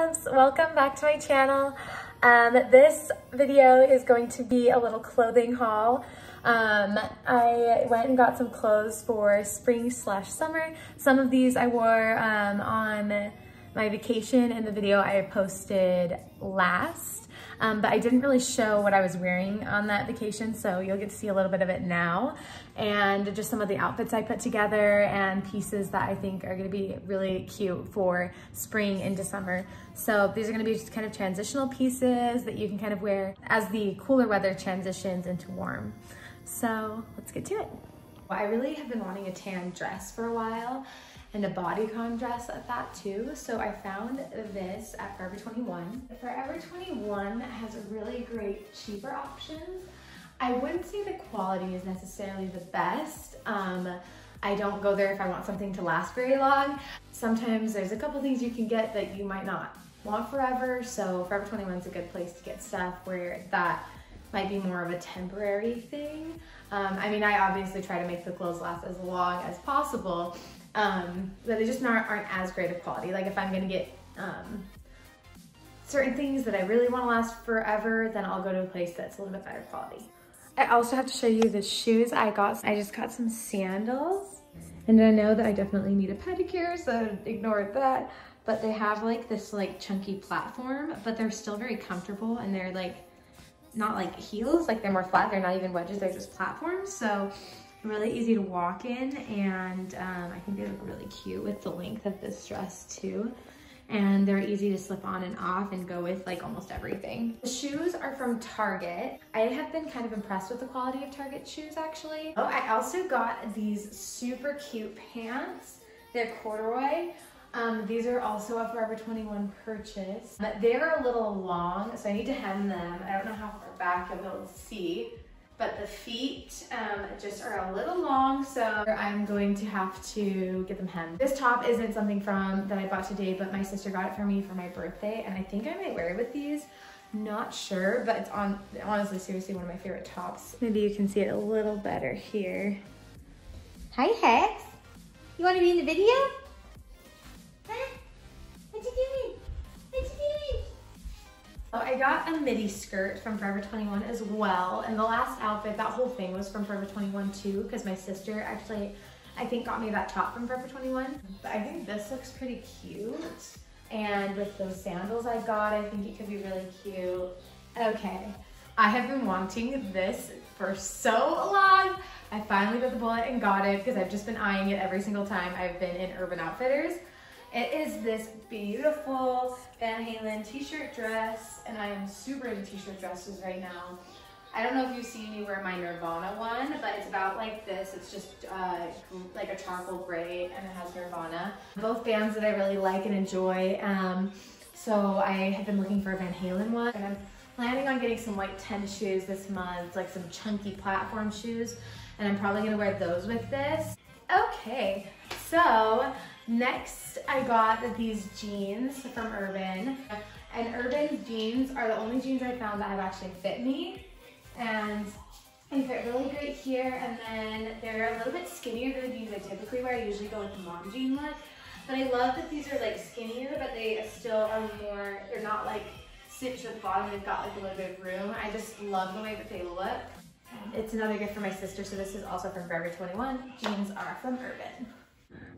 loves, welcome back to my channel. Um, this video is going to be a little clothing haul. Um, I went and got some clothes for spring slash summer. Some of these I wore um, on my vacation in the video I posted last. Um, but I didn't really show what I was wearing on that vacation, so you'll get to see a little bit of it now. And just some of the outfits I put together and pieces that I think are gonna be really cute for spring into summer. So these are gonna be just kind of transitional pieces that you can kind of wear as the cooler weather transitions into warm. So let's get to it. I really have been wanting a tan dress for a while and a bodycon dress at that too. So I found this at Forever 21. Forever 21 has really great cheaper options. I wouldn't say the quality is necessarily the best. Um, I don't go there if I want something to last very long. Sometimes there's a couple things you can get that you might not want forever. So Forever 21 is a good place to get stuff where that might be more of a temporary thing. Um, I mean, I obviously try to make the clothes last as long as possible, um, but they just aren't, aren't as great of quality. Like if I'm gonna get um, certain things that I really wanna last forever, then I'll go to a place that's a little bit better quality. I also have to show you the shoes I got. I just got some sandals and I know that I definitely need a pedicure, so ignore that. But they have like this like chunky platform, but they're still very comfortable and they're like, not like heels, like they're more flat. They're not even wedges, they're just platforms. So really easy to walk in and um, I think they look really cute with the length of this dress too. And they're easy to slip on and off and go with like almost everything. The shoes are from Target. I have been kind of impressed with the quality of Target shoes actually. Oh, I also got these super cute pants. They're corduroy. Um, these are also a Forever 21 purchase. They're a little long, so I need to hem them. I don't know how far back you'll be able to see but the feet um, just are a little long, so I'm going to have to get them hemmed. This top isn't something from that I bought today, but my sister got it for me for my birthday, and I think I might wear it with these. Not sure, but it's on honestly, seriously, one of my favorite tops. Maybe you can see it a little better here. Hi, Hex. You want to be in the video? I got a midi skirt from Forever 21 as well. And the last outfit, that whole thing was from Forever 21 too, because my sister actually, I think got me that top from Forever 21. But I think this looks pretty cute. And with those sandals I got, I think it could be really cute. Okay, I have been wanting this for so long. I finally bit the bullet and got it because I've just been eyeing it every single time I've been in Urban Outfitters. It is this beautiful Van Halen t-shirt dress, and I am super into t-shirt dresses right now. I don't know if you've seen me wear my Nirvana one, but it's about like this. It's just uh, like a charcoal gray and it has Nirvana. Both bands that I really like and enjoy. Um, so I have been looking for a Van Halen one and I'm planning on getting some white tennis shoes this month, like some chunky platform shoes. And I'm probably gonna wear those with this. Okay, so Next, I got these jeans from Urban. And Urban jeans are the only jeans I found that have actually fit me. And they fit really great here. And then they're a little bit skinnier than the jeans I typically wear. I usually go with the mom jean look. But I love that these are like skinnier, but they still are more, they're not like cinched at the bottom. They've got like a little bit of room. I just love the way that they look. It's another gift for my sister, so this is also from Forever 21. Jeans are from Urban.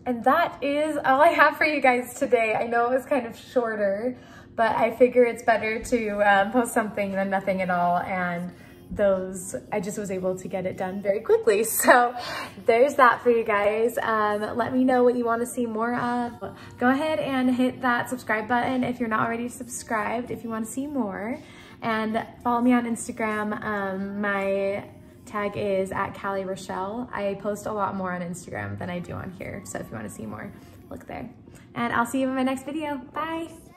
And that is all I have for you guys today. I know it was kind of shorter, but I figure it's better to um, post something than nothing at all. And those, I just was able to get it done very quickly. So there's that for you guys. Um, let me know what you want to see more of. Go ahead and hit that subscribe button if you're not already subscribed, if you want to see more. And follow me on Instagram. Um, my tag is at Kalli Rachelle. I post a lot more on Instagram than I do on here. So if you wanna see more, look there. And I'll see you in my next video. Bye.